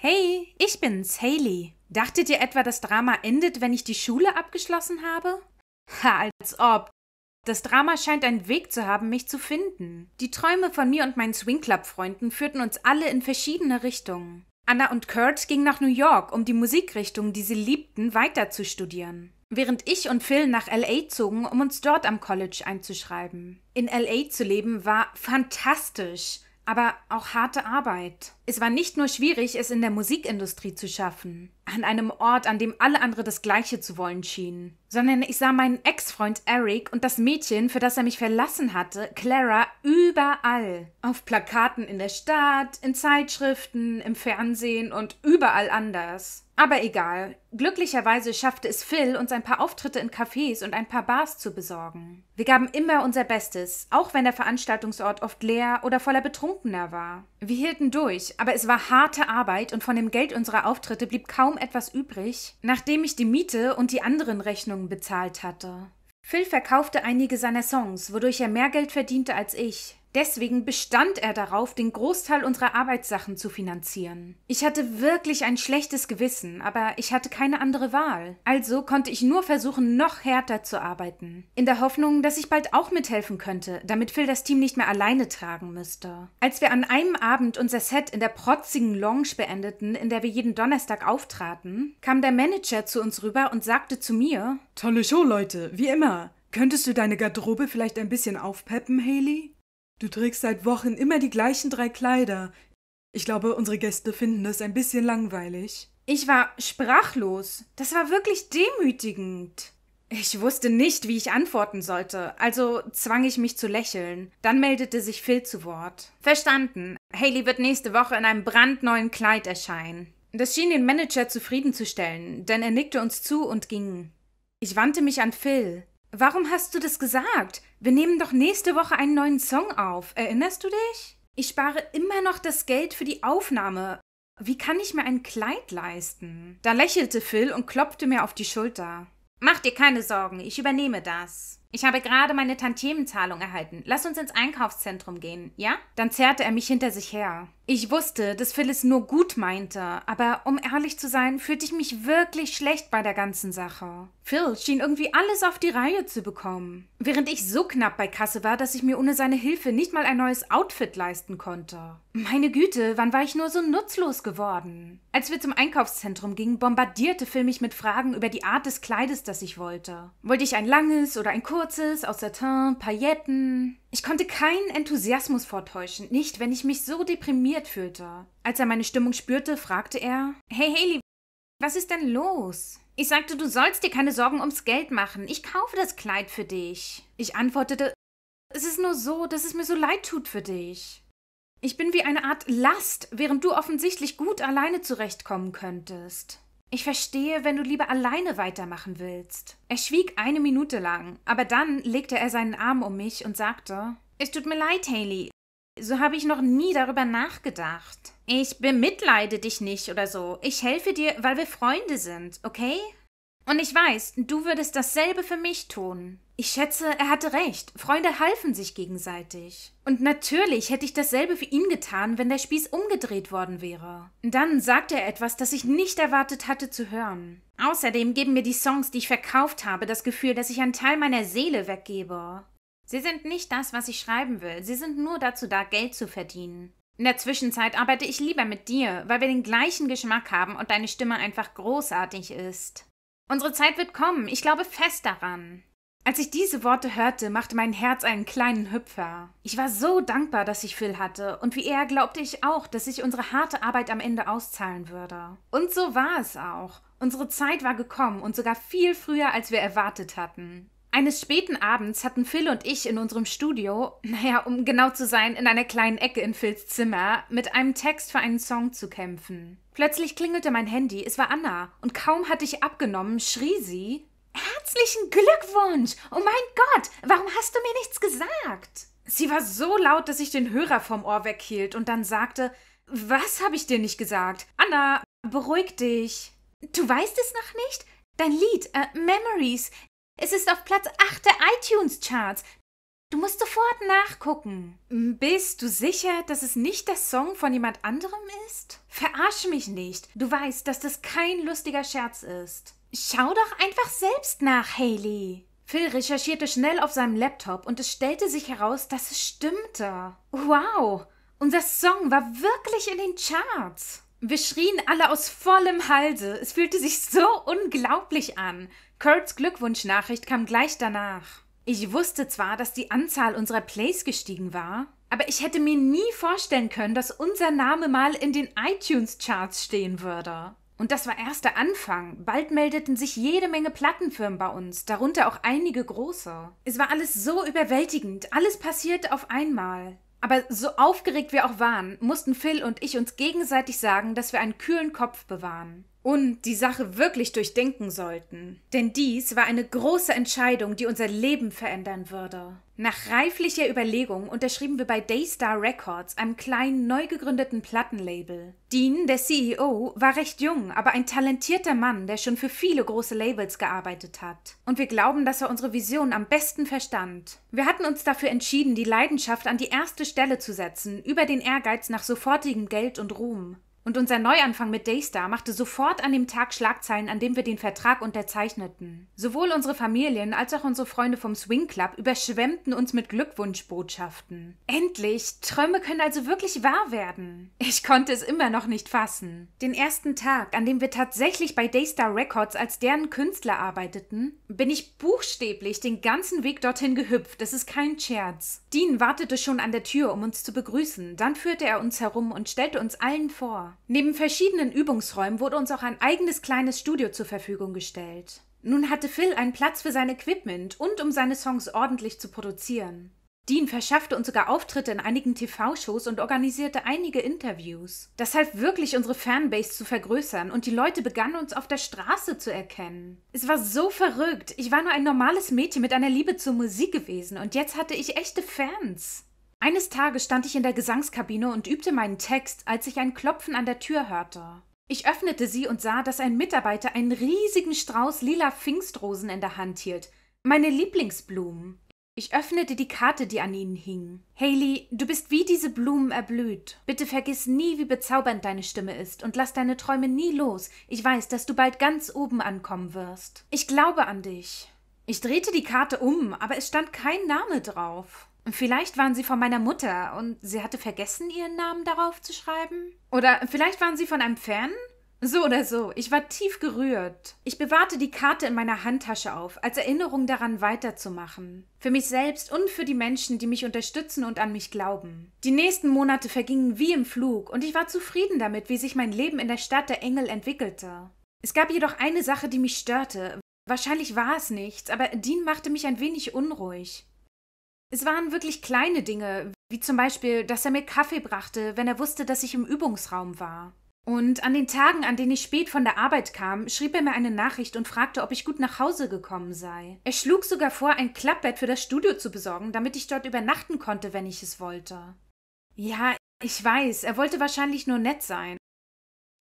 Hey, ich bin's, Haley. Dachtet ihr etwa, das Drama endet, wenn ich die Schule abgeschlossen habe? Ha, als ob. Das Drama scheint einen Weg zu haben, mich zu finden. Die Träume von mir und meinen Swing Club Freunden führten uns alle in verschiedene Richtungen. Anna und Kurt gingen nach New York, um die Musikrichtung, die sie liebten, weiter zu studieren. Während ich und Phil nach LA zogen, um uns dort am College einzuschreiben. In LA zu leben war fantastisch aber auch harte Arbeit. Es war nicht nur schwierig, es in der Musikindustrie zu schaffen, an einem Ort, an dem alle andere das Gleiche zu wollen schienen, sondern ich sah meinen Ex-Freund Eric und das Mädchen, für das er mich verlassen hatte, Clara, überall. Auf Plakaten in der Stadt, in Zeitschriften, im Fernsehen und überall anders. Aber egal. Glücklicherweise schaffte es Phil, uns ein paar Auftritte in Cafés und ein paar Bars zu besorgen. Wir gaben immer unser Bestes, auch wenn der Veranstaltungsort oft leer oder voller Betrunkener war. Wir hielten durch, aber es war harte Arbeit und von dem Geld unserer Auftritte blieb kaum etwas übrig, nachdem ich die Miete und die anderen Rechnungen bezahlt hatte. Phil verkaufte einige seiner Songs, wodurch er mehr Geld verdiente als ich. Deswegen bestand er darauf, den Großteil unserer Arbeitssachen zu finanzieren. Ich hatte wirklich ein schlechtes Gewissen, aber ich hatte keine andere Wahl. Also konnte ich nur versuchen, noch härter zu arbeiten. In der Hoffnung, dass ich bald auch mithelfen könnte, damit Phil das Team nicht mehr alleine tragen müsste. Als wir an einem Abend unser Set in der protzigen Lounge beendeten, in der wir jeden Donnerstag auftraten, kam der Manager zu uns rüber und sagte zu mir: Tolle Show, Leute, wie immer. Könntest du deine Garderobe vielleicht ein bisschen aufpeppen, Haley? Du trägst seit Wochen immer die gleichen drei Kleider. Ich glaube, unsere Gäste finden das ein bisschen langweilig. Ich war sprachlos. Das war wirklich demütigend. Ich wusste nicht, wie ich antworten sollte, also zwang ich mich zu lächeln. Dann meldete sich Phil zu Wort. Verstanden. Haley wird nächste Woche in einem brandneuen Kleid erscheinen. Das schien den Manager zufriedenzustellen, denn er nickte uns zu und ging. Ich wandte mich an Phil. Warum hast du das gesagt? Wir nehmen doch nächste Woche einen neuen Song auf. Erinnerst du dich? Ich spare immer noch das Geld für die Aufnahme. Wie kann ich mir ein Kleid leisten? Da lächelte Phil und klopfte mir auf die Schulter. Mach dir keine Sorgen, ich übernehme das. Ich habe gerade meine Tantiemenzahlung erhalten. Lass uns ins Einkaufszentrum gehen, ja? Dann zerrte er mich hinter sich her. Ich wusste, dass Phyllis nur gut meinte, aber um ehrlich zu sein, fühlte ich mich wirklich schlecht bei der ganzen Sache. Phil schien irgendwie alles auf die Reihe zu bekommen. Während ich so knapp bei Kasse war, dass ich mir ohne seine Hilfe nicht mal ein neues Outfit leisten konnte. Meine Güte, wann war ich nur so nutzlos geworden? Als wir zum Einkaufszentrum gingen, bombardierte Phil mich mit Fragen über die Art des Kleides, das ich wollte. Wollte ich ein langes oder ein kurzes kurzes, aus Satin, Pailletten. Ich konnte keinen Enthusiasmus vortäuschen, nicht, wenn ich mich so deprimiert fühlte. Als er meine Stimmung spürte, fragte er: Hey Haley, was ist denn los? Ich sagte, du sollst dir keine Sorgen ums Geld machen. Ich kaufe das Kleid für dich. Ich antwortete: Es ist nur so, dass es mir so leid tut für dich. Ich bin wie eine Art Last, während du offensichtlich gut alleine zurechtkommen könntest. Ich verstehe, wenn du lieber alleine weitermachen willst. Er schwieg eine Minute lang, aber dann legte er seinen Arm um mich und sagte: Es tut mir leid, Haley. So habe ich noch nie darüber nachgedacht. Ich bemitleide dich nicht oder so. Ich helfe dir, weil wir Freunde sind, okay? Und ich weiß, du würdest dasselbe für mich tun. Ich schätze, er hatte recht. Freunde halfen sich gegenseitig. Und natürlich hätte ich dasselbe für ihn getan, wenn der Spieß umgedreht worden wäre. Dann sagte er etwas, das ich nicht erwartet hatte zu hören. Außerdem geben mir die Songs, die ich verkauft habe, das Gefühl, dass ich einen Teil meiner Seele weggebe. Sie sind nicht das, was ich schreiben will. Sie sind nur dazu da, Geld zu verdienen. In der Zwischenzeit arbeite ich lieber mit dir, weil wir den gleichen Geschmack haben und deine Stimme einfach großartig ist. Unsere Zeit wird kommen, ich glaube fest daran. Als ich diese Worte hörte, machte mein Herz einen kleinen Hüpfer. Ich war so dankbar, dass ich Phil hatte, und wie er glaubte ich auch, dass sich unsere harte Arbeit am Ende auszahlen würde. Und so war es auch. Unsere Zeit war gekommen und sogar viel früher, als wir erwartet hatten. Eines späten Abends hatten Phil und ich in unserem Studio, naja, um genau zu sein, in einer kleinen Ecke in Phils Zimmer, mit einem Text für einen Song zu kämpfen. Plötzlich klingelte mein Handy, es war Anna, und kaum hatte ich abgenommen, schrie sie Herzlichen Glückwunsch! Oh mein Gott, warum hast du mir nichts gesagt? Sie war so laut, dass ich den Hörer vom Ohr weghielt und dann sagte Was habe ich dir nicht gesagt? Anna, beruhig dich. Du weißt es noch nicht? Dein Lied, äh, Memories, es ist auf Platz 8 der iTunes-Charts. Du musst sofort nachgucken. Bist du sicher, dass es nicht der Song von jemand anderem ist? Verarsch mich nicht. Du weißt, dass das kein lustiger Scherz ist. Schau doch einfach selbst nach, Haley. Phil recherchierte schnell auf seinem Laptop und es stellte sich heraus, dass es stimmte. Wow, unser Song war wirklich in den Charts. Wir schrien alle aus vollem Halse. Es fühlte sich so unglaublich an. Kurts Glückwunschnachricht kam gleich danach. Ich wusste zwar, dass die Anzahl unserer Plays gestiegen war, aber ich hätte mir nie vorstellen können, dass unser Name mal in den iTunes-Charts stehen würde. Und das war erst der Anfang. Bald meldeten sich jede Menge Plattenfirmen bei uns, darunter auch einige große. Es war alles so überwältigend, alles passierte auf einmal. Aber so aufgeregt wir auch waren, mussten Phil und ich uns gegenseitig sagen, dass wir einen kühlen Kopf bewahren und die Sache wirklich durchdenken sollten. Denn dies war eine große Entscheidung, die unser Leben verändern würde. Nach reiflicher Überlegung unterschrieben wir bei Daystar Records, einem kleinen, neu gegründeten Plattenlabel. Dean, der CEO, war recht jung, aber ein talentierter Mann, der schon für viele große Labels gearbeitet hat. Und wir glauben, dass er unsere Vision am besten verstand. Wir hatten uns dafür entschieden, die Leidenschaft an die erste Stelle zu setzen, über den Ehrgeiz nach sofortigem Geld und Ruhm. Und unser Neuanfang mit Daystar machte sofort an dem Tag Schlagzeilen, an dem wir den Vertrag unterzeichneten. Sowohl unsere Familien als auch unsere Freunde vom Swing Club überschwemmten uns mit Glückwunschbotschaften. Endlich! Träume können also wirklich wahr werden. Ich konnte es immer noch nicht fassen. Den ersten Tag, an dem wir tatsächlich bei Daystar Records als deren Künstler arbeiteten, bin ich buchstäblich den ganzen Weg dorthin gehüpft. Das ist kein Scherz. Dean wartete schon an der Tür, um uns zu begrüßen. Dann führte er uns herum und stellte uns allen vor. Neben verschiedenen Übungsräumen wurde uns auch ein eigenes kleines Studio zur Verfügung gestellt. Nun hatte Phil einen Platz für sein Equipment und um seine Songs ordentlich zu produzieren. Dean verschaffte uns sogar Auftritte in einigen TV-Shows und organisierte einige Interviews. Das half wirklich, unsere Fanbase zu vergrößern und die Leute begannen uns auf der Straße zu erkennen. Es war so verrückt. Ich war nur ein normales Mädchen mit einer Liebe zur Musik gewesen und jetzt hatte ich echte Fans. Eines Tages stand ich in der Gesangskabine und übte meinen Text, als ich ein Klopfen an der Tür hörte. Ich öffnete sie und sah, dass ein Mitarbeiter einen riesigen Strauß lila Pfingstrosen in der Hand hielt. Meine Lieblingsblumen. Ich öffnete die Karte, die an ihnen hing. Haley, du bist wie diese Blumen erblüht. Bitte vergiss nie, wie bezaubernd deine Stimme ist und lass deine Träume nie los. Ich weiß, dass du bald ganz oben ankommen wirst. Ich glaube an dich. Ich drehte die Karte um, aber es stand kein Name drauf. Vielleicht waren sie von meiner Mutter und sie hatte vergessen, ihren Namen darauf zu schreiben? Oder vielleicht waren sie von einem Fan? So oder so, ich war tief gerührt. Ich bewahrte die Karte in meiner Handtasche auf, als Erinnerung daran weiterzumachen. Für mich selbst und für die Menschen, die mich unterstützen und an mich glauben. Die nächsten Monate vergingen wie im Flug und ich war zufrieden damit, wie sich mein Leben in der Stadt der Engel entwickelte. Es gab jedoch eine Sache, die mich störte. Wahrscheinlich war es nichts, aber Dean machte mich ein wenig unruhig. Es waren wirklich kleine Dinge, wie zum Beispiel, dass er mir Kaffee brachte, wenn er wusste, dass ich im Übungsraum war. Und an den Tagen, an denen ich spät von der Arbeit kam, schrieb er mir eine Nachricht und fragte, ob ich gut nach Hause gekommen sei. Er schlug sogar vor, ein Klappbett für das Studio zu besorgen, damit ich dort übernachten konnte, wenn ich es wollte. Ja, ich weiß, er wollte wahrscheinlich nur nett sein.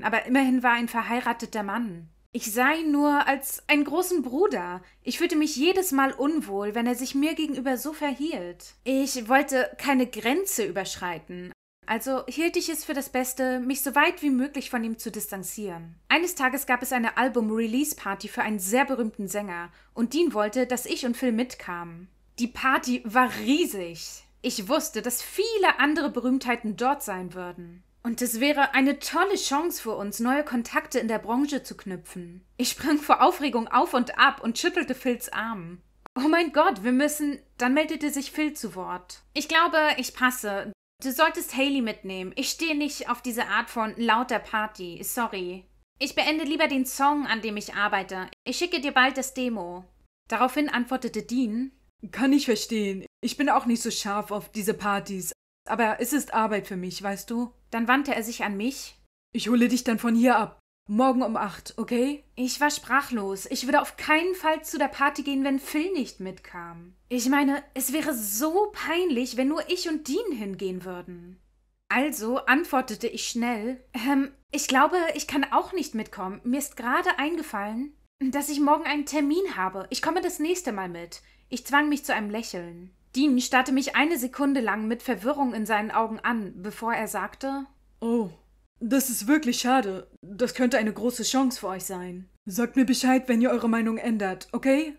Aber immerhin war ein verheirateter Mann. Ich sah ihn nur als einen großen Bruder. Ich fühlte mich jedes Mal unwohl, wenn er sich mir gegenüber so verhielt. Ich wollte keine Grenze überschreiten, also hielt ich es für das Beste, mich so weit wie möglich von ihm zu distanzieren. Eines Tages gab es eine Album-Release-Party für einen sehr berühmten Sänger, und Dean wollte, dass ich und Phil mitkamen. Die Party war riesig. Ich wusste, dass viele andere Berühmtheiten dort sein würden. Und es wäre eine tolle Chance für uns, neue Kontakte in der Branche zu knüpfen. Ich sprang vor Aufregung auf und ab und schüttelte Phils Arm. Oh mein Gott, wir müssen. Dann meldete sich Phil zu Wort. Ich glaube, ich passe. Du solltest Haley mitnehmen. Ich stehe nicht auf diese Art von lauter Party. Sorry. Ich beende lieber den Song, an dem ich arbeite. Ich schicke dir bald das Demo. Daraufhin antwortete Dean. Kann ich verstehen. Ich bin auch nicht so scharf auf diese Partys. Aber es ist Arbeit für mich, weißt du? Dann wandte er sich an mich. Ich hole dich dann von hier ab. Morgen um acht, okay? Ich war sprachlos. Ich würde auf keinen Fall zu der Party gehen, wenn Phil nicht mitkam. Ich meine, es wäre so peinlich, wenn nur ich und Dean hingehen würden. Also antwortete ich schnell. Ähm, ich glaube, ich kann auch nicht mitkommen. Mir ist gerade eingefallen, dass ich morgen einen Termin habe. Ich komme das nächste Mal mit. Ich zwang mich zu einem Lächeln. Dean starrte mich eine Sekunde lang mit Verwirrung in seinen Augen an, bevor er sagte: Oh, Das ist wirklich schade. Das könnte eine große Chance für euch sein. Sagt mir Bescheid, wenn ihr eure Meinung ändert, okay?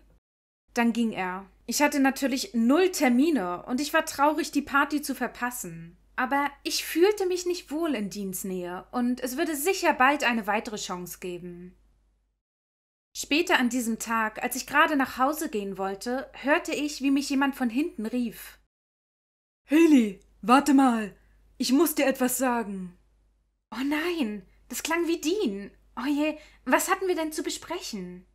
Dann ging er. Ich hatte natürlich null Termine und ich war traurig, die Party zu verpassen. Aber ich fühlte mich nicht wohl in Deans Nähe und es würde sicher bald eine weitere Chance geben. Später an diesem Tag, als ich gerade nach Hause gehen wollte, hörte ich, wie mich jemand von hinten rief. Haley, warte mal. Ich muss dir etwas sagen. Oh nein, das klang wie Dean. Oh je, was hatten wir denn zu besprechen?